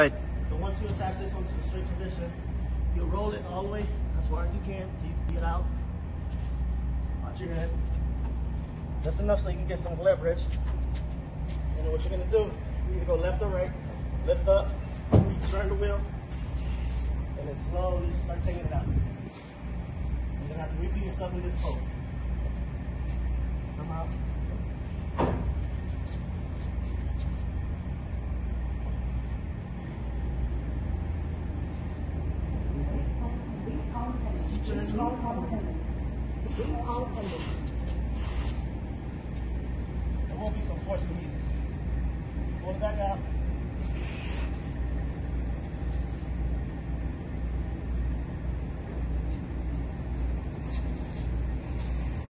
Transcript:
Right. So once you attach this one to a straight position, you'll roll it all the way as far as you can till you can get out. Watch your head. That's enough so you can get some leverage. And what you're gonna do, you either go left or right, lift up, turn the wheel, and then slowly start taking it out. You're gonna have to repeat yourself in this pose. Come out. There won't be some force needed. Pull it back out.